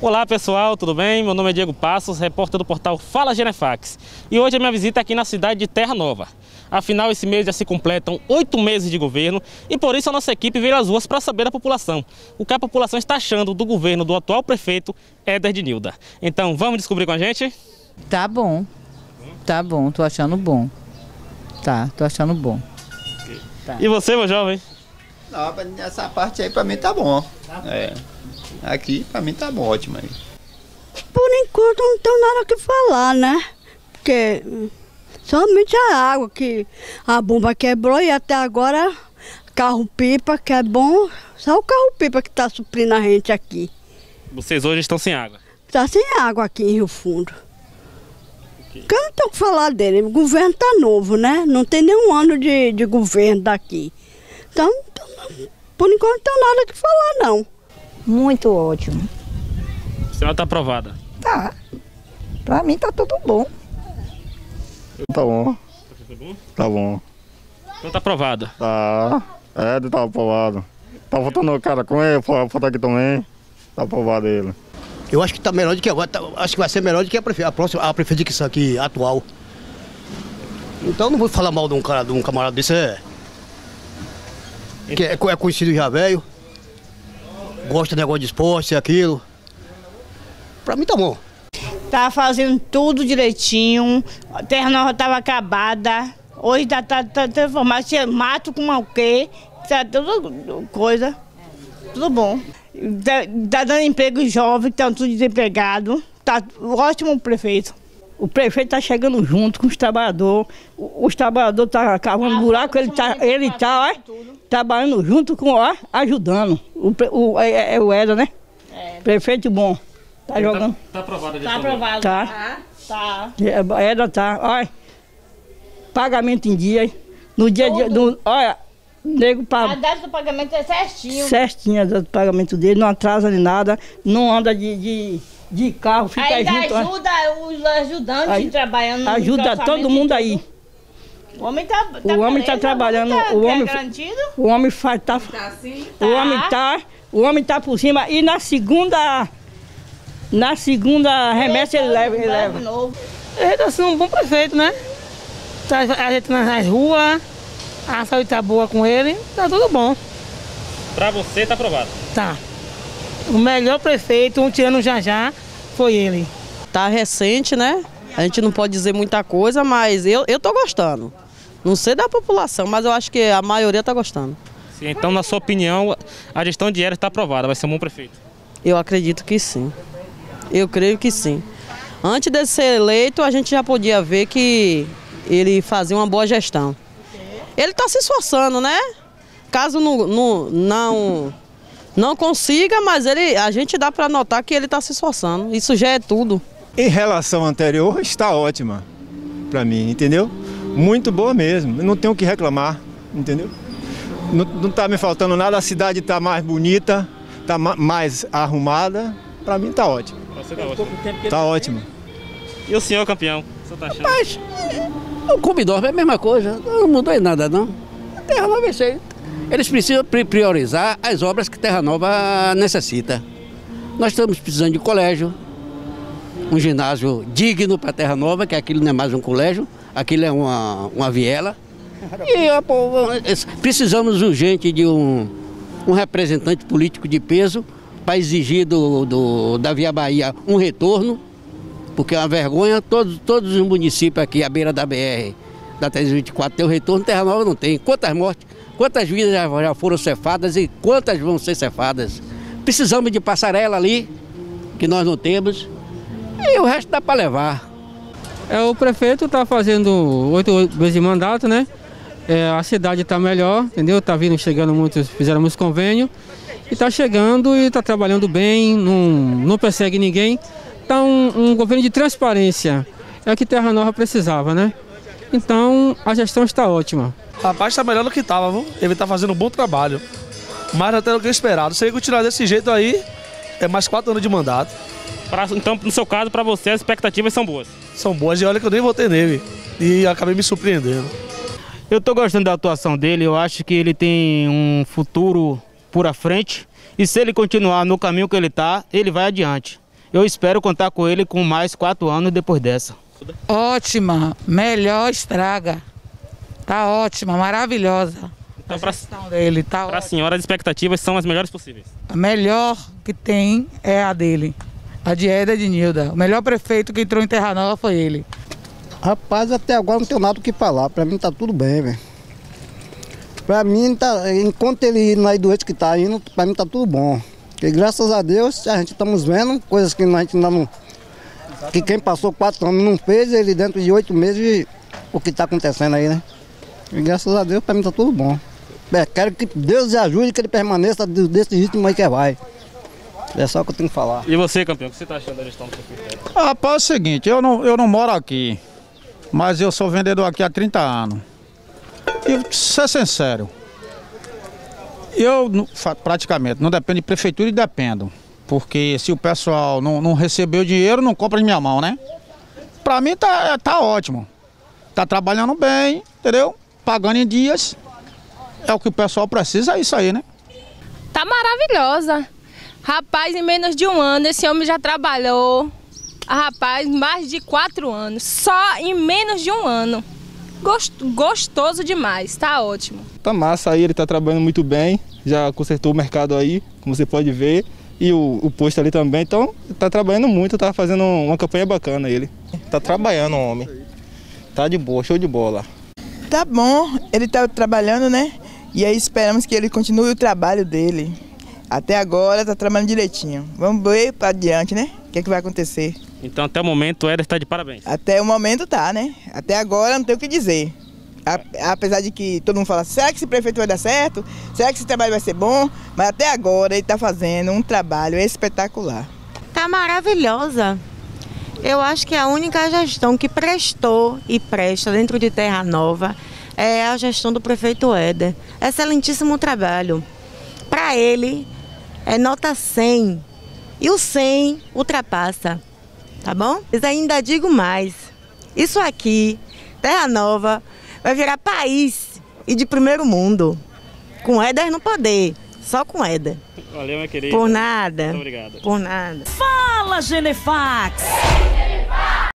Olá pessoal, tudo bem? Meu nome é Diego Passos, repórter do portal Fala Genefax. E hoje a minha visita é aqui na cidade de Terra Nova. Afinal, esse mês já se completam oito meses de governo e por isso a nossa equipe veio às ruas para saber da população. O que a população está achando do governo do atual prefeito Éder de Nilda. Então, vamos descobrir com a gente? Tá bom. Tá bom, tô achando bom. Tá, tô achando bom. Tá. E você, meu jovem? Não, essa parte aí pra mim tá bom. É. Aqui pra mim tá bom, ótimo aí. Por enquanto não tem nada que falar, né? Porque somente a água que a bomba quebrou e até agora carro-pipa que é bom. Só o carro-pipa que tá suprindo a gente aqui. Vocês hoje estão sem água? Tá sem água aqui em Rio Fundo. Okay. Eu não tenho que falar dele. O governo tá novo, né? Não tem nenhum ano de, de governo daqui. Então, por enquanto não tem nada que falar, não. Muito ótimo. A senhora está aprovada? Tá. Para mim tá tudo bom. Tá bom. Tá bom? Tá bom. Então tá aprovada? Tá. É, tá aprovado. Tá votando o cara com ele, foto aqui também. Tá aprovado ele. Eu acho que tá melhor do que agora. Tá, acho que vai ser melhor do que a, prefe a próxima, a prefeita aqui atual. Então não vou falar mal de um cara, de um camarada desse, é. Que é, é conhecido já velho gosta de negócio de esporte, aquilo. Pra mim tá bom. Tá fazendo tudo direitinho, a terra nova tava acabada, hoje tá, tá, tá transformado, tinha mato com o quê, tá tudo coisa, tudo bom. Tá, tá dando emprego jovem, estão tudo desempregado, tá ótimo prefeito. O prefeito está chegando junto com os trabalhadores. Os trabalhadores estão tá cavando ah, buraco, ele está ele tá, ó, trabalhando junto com, ó, ajudando. O, o, é, é, é o Eda, né? É. Prefeito bom. Tá ele jogando. Tá, tá aprovado Tá aprovado. Tá. Tá. tá. Eda tá. Olha. Pagamento em dia. No dia de. No, olha. Nego pra... A data do pagamento é certinho. Certinho a data do pagamento dele, não atrasa nem nada, não anda de, de de carro, fica Ainda junto. ajuda os ajudantes aí, trabalhando Ajuda todo mundo aí. O homem tá, tá o homem tá trabalhando, tá, o homem, garantido? o homem faz, tá, tá assim? o homem tá, o homem tá por cima e na segunda, na segunda remessa ele leva, ele leva. Ele tá sendo um bom prefeito, né? Tá a gente nas ruas, a saúde tá boa com ele, tá tudo bom. Pra você tá aprovado? Tá. O melhor prefeito, um tirando já já, foi ele. Tá recente, né? A gente não pode dizer muita coisa, mas eu, eu tô gostando. Não sei da população, mas eu acho que a maioria tá gostando. Sim, então, na sua opinião, a gestão de Eras está aprovada, vai ser um bom prefeito? Eu acredito que sim. Eu creio que sim. Antes de ser eleito, a gente já podia ver que ele fazia uma boa gestão. Ele está se esforçando, né? Caso não, não, não não consiga, mas ele, a gente dá para notar que ele está se esforçando. Isso já é tudo. Em relação anterior, está ótima para mim, entendeu? Muito boa mesmo, não tenho o que reclamar, entendeu? Não está me faltando nada, a cidade está mais bonita, está mais arrumada, para mim está ótimo. Está ótimo. Tá ótimo. E o senhor campeão? O senhor tá achando? Mas, o Cubidor é a mesma coisa, não mudou em nada não. A terra não vai ser eles precisam priorizar as obras que Terra Nova necessita. Nós estamos precisando de colégio, um ginásio digno para Terra Nova, que aquilo não é mais um colégio, aquilo é uma, uma viela. E precisamos urgente de um, um representante político de peso para exigir do, do, da Via Bahia um retorno, porque é uma vergonha, todos, todos os municípios aqui à beira da BR, da 324, tem o retorno, Terra Nova não tem. Quantas mortes? Quantas vidas já, foram cefadas e quantas vão ser cefadas? Precisamos de passarela ali, que nós não temos, e o resto dá para levar. É, o prefeito está fazendo oito meses de mandato, né? É, a cidade está melhor, entendeu? Está vindo, chegando muitos, fizeram muitos convênios. E está chegando e está trabalhando bem, não, não persegue ninguém. Está um, um governo de transparência. É o que Terra Nova precisava, né? Então a gestão está ótima. Rapaz, tá melhor do que tava, viu? Ele tá fazendo um bom trabalho. Mais até do que esperado. Se ele continuar desse jeito aí, é mais quatro anos de mandato. Pra, então, no seu caso, para você, as expectativas são boas? São boas e olha que eu nem votei nele. E acabei me surpreendendo. Eu tô gostando da atuação dele, eu acho que ele tem um futuro por à frente. E se ele continuar no caminho que ele tá, ele vai adiante. Eu espero contar com ele com mais quatro anos depois dessa. Ótima, melhor estraga. Tá ótima, maravilhosa. Então, para dele, tá a senhora, as expectativas são as melhores possíveis. A melhor que tem é a dele. A de Eda de Nilda. O melhor prefeito que entrou em Terra Nova foi ele. Rapaz, até agora não tenho nada o que falar. Pra mim tá tudo bem, velho. Pra mim, tá, enquanto ele não é doente que tá indo, pra mim tá tudo bom. Porque graças a Deus a gente estamos vendo coisas que a gente ainda não. Que quem passou quatro anos não fez, ele dentro de oito meses, o que tá acontecendo aí, né? E graças a Deus, pra mim tá tudo bom. É, quero que Deus ajude que ele permaneça desse ritmo aí que vai. É só o que eu tenho que falar. E você, campeão, o que você está achando da gestão do prefeito? Rapaz, é o seguinte, eu não, eu não moro aqui, mas eu sou vendedor aqui há 30 anos. E ser sincero, eu praticamente não dependo de prefeitura e dependo. Porque se o pessoal não, não recebeu dinheiro, não compra em minha mão, né? Pra mim tá, tá ótimo. Tá trabalhando bem, entendeu? Pagando em dias. É o que o pessoal precisa, é isso aí, né? Tá maravilhosa. Rapaz, em menos de um ano, esse homem já trabalhou. Rapaz, mais de quatro anos. Só em menos de um ano. Gostoso demais, tá ótimo. Tá massa aí, ele tá trabalhando muito bem. Já consertou o mercado aí, como você pode ver. E o, o posto ali também. Então, tá trabalhando muito, tá fazendo uma campanha bacana ele. Tá trabalhando o homem. Tá de boa, show de bola. Tá bom, ele tá trabalhando, né? E aí esperamos que ele continue o trabalho dele. Até agora tá trabalhando direitinho. Vamos ver para adiante, né? O que, é que vai acontecer. Então até o momento o Éder está de parabéns. Até o momento tá, né? Até agora não tem o que dizer. Apesar de que todo mundo fala, será que esse prefeito vai dar certo? Será que esse trabalho vai ser bom? Mas até agora ele está fazendo um trabalho espetacular. Tá maravilhosa. Eu acho que a única gestão que prestou e presta dentro de Terra Nova é a gestão do prefeito Éder. Excelentíssimo trabalho. Para ele, é nota 100. E o 100 ultrapassa, tá bom? Mas ainda digo mais. Isso aqui, Terra Nova, vai virar país e de primeiro mundo. Com Éder no poder. Só com Éder. Valeu, minha querida. Por nada. Muito obrigado. Por nada. Fala, Genefax!